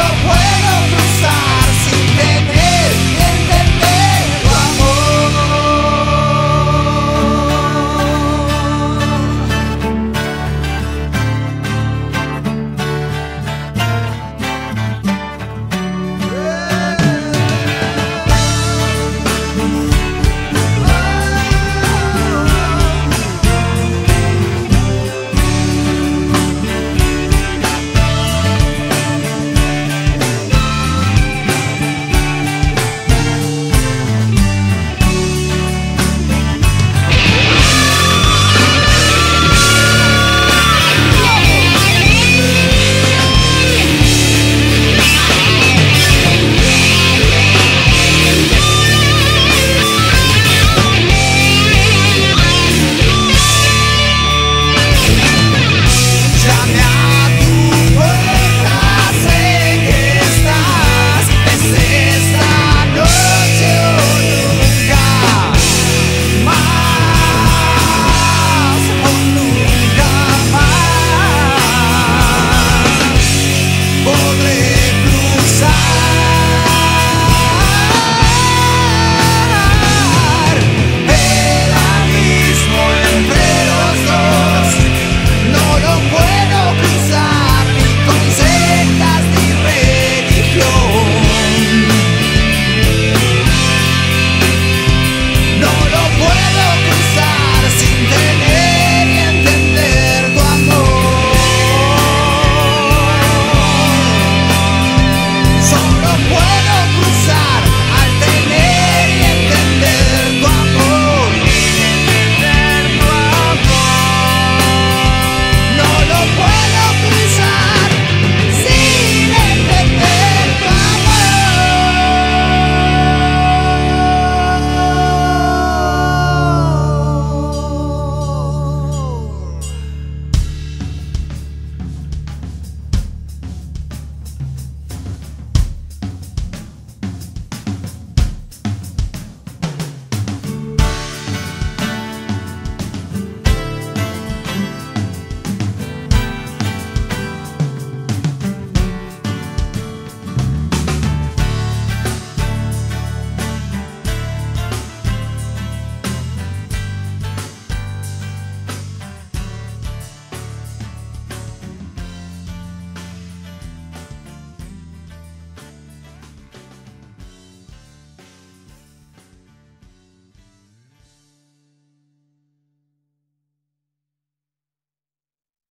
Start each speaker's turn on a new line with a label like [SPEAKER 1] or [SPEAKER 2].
[SPEAKER 1] away